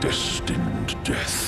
destined death.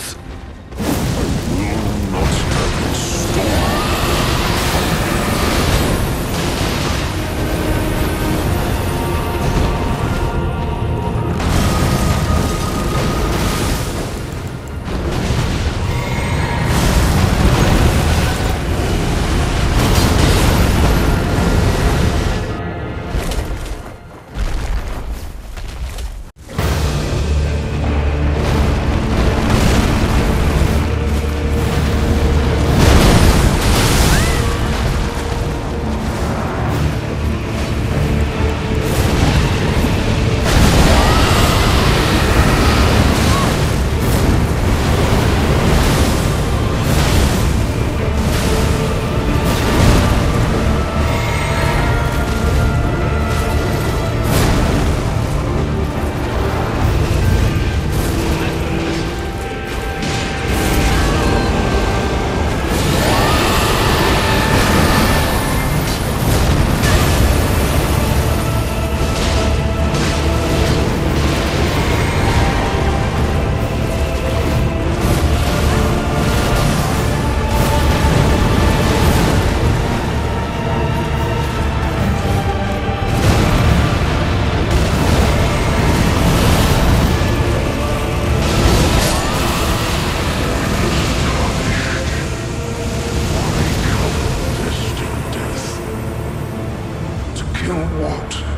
you want.